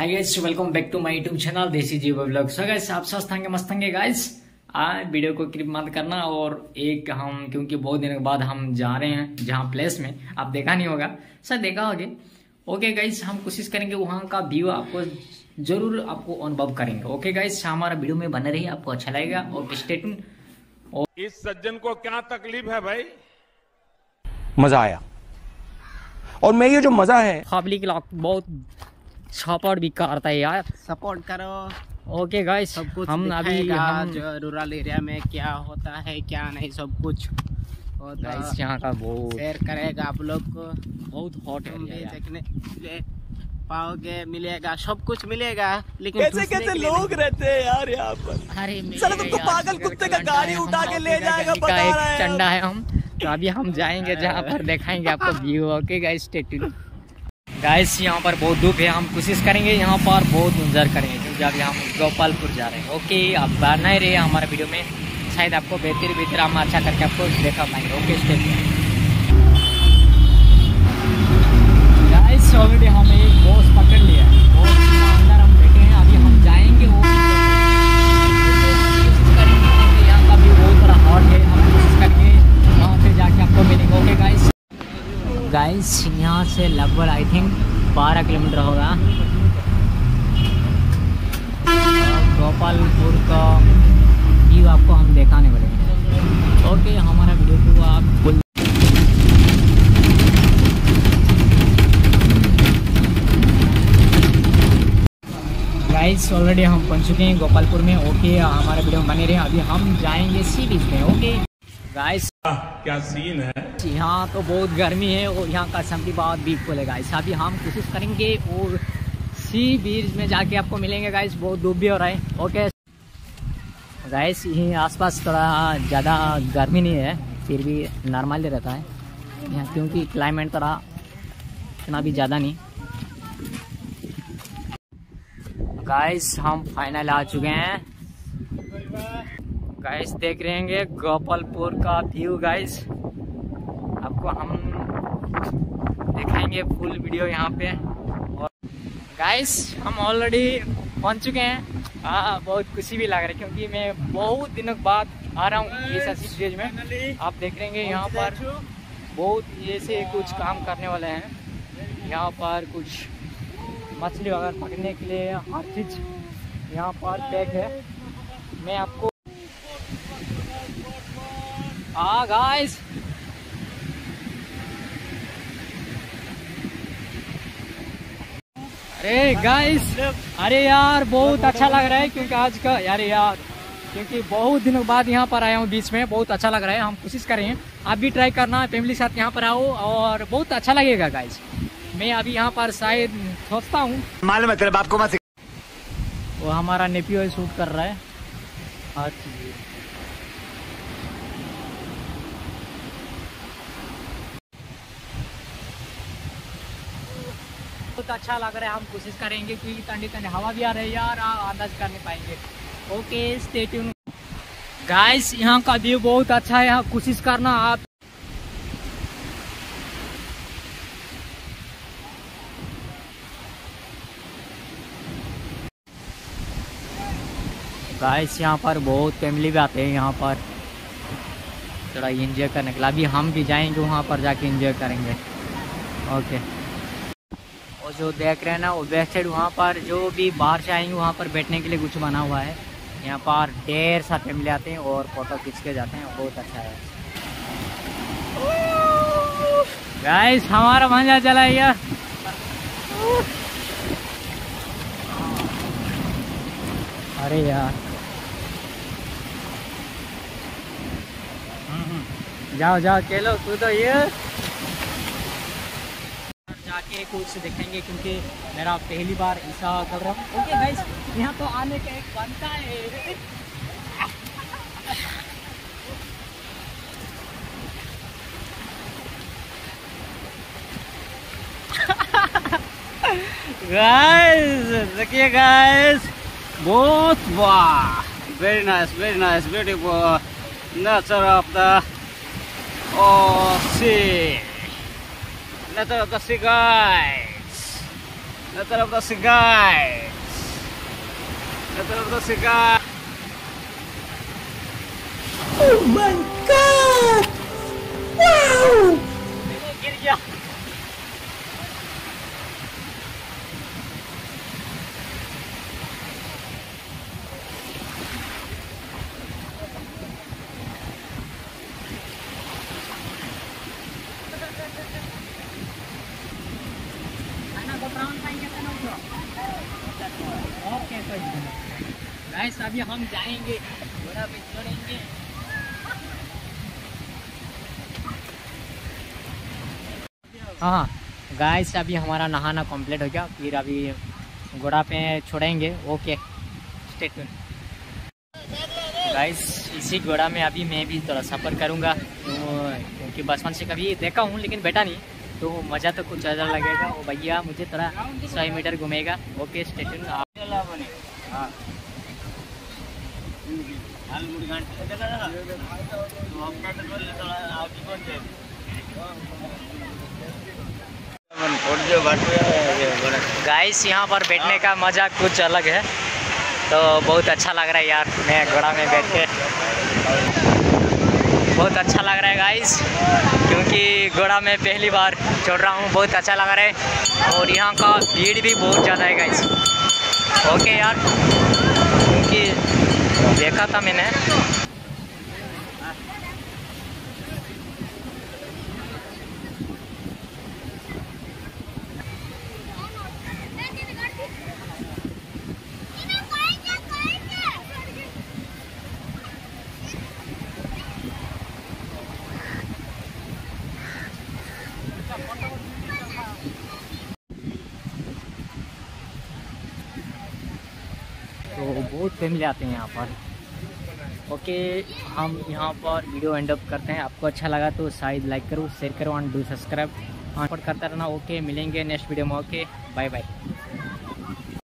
Hi guys welcome back to my YouTube channel desi Jeev blog so guys आप स्वस्थ होंगे मस्त होंगे गाइस आ वीडियो को क्लिप मत करना और एक हम क्योंकि बहुत दिनों के बाद हम जा रहे हैं जहाँ प्लेस में। आप देखा नहीं होगा। सर देखा होगे। ओके गाइस हम कोशिश करेंगे वहाँ का व्यू आपको ज़रूर आपको अनुभव करेंगे। ओके गाइस हमारा वीडियो में बने रहिए आपको अच्छा लगेगा और स्टेटून इस सज्जन को क्या तकलीफ़ है भाई? मज़ा आया। और मैं ये जो मज़ा है पब्लिक बहुत सपोर्ट भी करता है यार। सपोर्ट करो। ओके गाइस सब कुछ हम अभी हम जो रूरल एरिया में क्या होता है क्या नहीं सब कुछ। और तो गाइस यहाँ का बहुत शेयर करेगा आप लोग को। बहुत हॉट है यार। देखने पाओगे मिलेगा सब कुछ मिलेगा लेकिन कैसे कैसे लोग रहते हैं यार यहाँ पर? अरे साला तुमको पागल कुत्ते का गाड़ी उठा के ले जाएगा, बता रहा है। चंडा है हम तो अभी हम जाएँगे जहाँ पर दिखाएँगे आपको व्यू ओके गाइस स्टेटू गाइस यहाँ पर बहुत धूप है। हम कोशिश करेंगे यहाँ पर बहुत इंजॉय करेंगे, क्योंकि अभी हम गोपालपुर जा रहे हैं। ओके, आप बने रहे हमारे वीडियो में। शायद आपको बेहतर बेहतर हम अच्छा करके आपको देखा पाएँगे। ओके स्टेटू गाइस ऑलरेडी हमें बॉस पकड़ लिया है। बॉस अंदर हम बैठे हैं। अभी हम जाएँगे भी कोशिश करेंगे क्योंकि यहाँ का व्यू बहुत बड़ा हॉट है हम कोशिश करेंगे वहाँ पे जाके आपको मिलेंगे ओके गाइस गाइस यहाँ से लगभग आई थिंक बारह किलोमीटर होगा। गोपालपुर का व्यू आपको हम दिखाने वाले हैं। ओके हमारा वीडियो को आप गाइस ऑलरेडी हम पहुँच चुके हैं गोपालपुर में। ओके हमारा वीडियो बने रहे। अभी हम जाएँगे सी बीच में। ओके गाइस क्या सीन है? यहाँ तो बहुत गर्मी है और यहाँ का बहुत बीक बोले गाइस अभी हम कोशिश करेंगे और सी बीच में जाके आपको मिलेंगे गाइस बहुत धूप भी हो रहा है ओके गाइस यहीं आसपास थोड़ा ज़्यादा गर्मी नहीं है फिर भी नॉर्मल ही रहता है। यहाँ क्योंकि क्लाइमेट थोड़ा इतना भी ज़्यादा नहीं। गाइस हम फाइनल आ चुके हैं। गाइस देख रहे हैं गोपालपुर का व्यू गाइस आपको हम दिखाएँगे फुल वीडियो यहाँ पे. और गाइस हम ऑलरेडी पहुँच चुके हैं. हाँ बहुत खुशी भी लग रही है क्योंकि मैं बहुत दिनों के बाद आ रहा हूँ इस ऐसी स्टेज में. आप देख रहे हैं यहाँ पर बहुत ऐसे कुछ काम करने वाले हैं. यहाँ पर कुछ मछली वगैरह पकड़ने के लिए हर चीज़ यहाँ पर पैक है. मैं आपको हाँ गाइस अरे गाइस अरे यार बहुत अच्छा लग रहा है क्योंकि आज का यार यार क्योंकि बहुत दिनों बाद यहाँ पर आया हूँ बीच में बहुत अच्छा लग रहा है हम कोशिश करें आप भी ट्राई करना फैमिली के साथ यहाँ पर आओ और बहुत अच्छा लगेगा गाइस मैं अभी यहाँ पर शायद सोचता हूँ। मालूम है तेरे बाप को मत वो हमारा नेपियो शूट कर रहा है। हर चीज़ बहुत अच्छा लग रहा है, हम कोशिश करेंगे क्योंकि ठंडी ठंडी हवा भी आ रही है यार अंदाज कर नहीं पाएँगे। ओके स्टे गाइस यहाँ का व्यू बहुत अच्छा है कोशिश करना, आप गाइस यहाँ पर बहुत फैमिली भी आते हैं, यहाँ पर। थोड़ा इंजॉय करने के लिए। अभी हम भी जाएँगे, वहाँ पर जाके इंजॉय करेंगे। ओके और जो देख रहे हैं ना, वो बैक साइड वहाँ पर जो भी बाहर से आएँगे वहाँ पर बैठने के लिए कुछ बना हुआ है। यहाँ पर ढेर सा फैमिली आते हैं और फ़ोटो खींच के जाते हैं, बहुत अच्छा है। गाइस हमारा मज़ा चला यार अरे यार। जाओ जाओ चलो तू तो ये। जाके कुछ देखेंगे, क्योंकि मेरा पहली बार ऐसा कर रहा हूँ। ओके गाइस यहाँ तो आने का एक बनता है। गाइस देखिए गाइस बहुत वाह। Very nice very nice, beautiful nature of the oh sea nature of the sea guys Letter of the sky. Letter of the sky. गिर गया ओके गाइस अभी हम जाएँगे, घोड़ा पे चढ़ेंगे। हाँ गाइस अभी हमारा नहाना कंप्लीट हो गया। फिर अभी घोड़ा पे छोड़ेंगे ओके स्टेट गाइस इसी घोड़ा में अभी मैं भी थोड़ा सफ़र करूँगा। तो क्योंकि बचपन से कभी देखा हूँ, लेकिन बैठा नहीं। तो मज़ा तो कुछ ज़्यादा लगेगा। वो भैया, मुझे थोड़ा सौ मीटर घूमेगा। ओके स्टेशन गाइस यहाँ पर बैठने का मज़ा कुछ अलग है। तो बहुत अच्छा लग रहा है यार, मैं घोड़ा में बैठ के। बहुत अच्छा लग रहा है गाइस क्योंकि घोड़ा मैं पहली बार चढ़ रहा हूँ, बहुत अच्छा लग रहा है। और यहाँ का भीड़ भी बहुत ज़्यादा है गाइस ओके यार क्योंकि देखा था मैंने। तो बहुत फैमिली आते हैं यहाँ पर। ओके हम यहाँ पर वीडियो एंड अप करते हैं। आपको अच्छा लगा तो शायद लाइक करो शेयर करो एंड डू सब्सक्राइब करता रहना। ओके मिलेंगे नेक्स्ट वीडियो में। Okay bye bye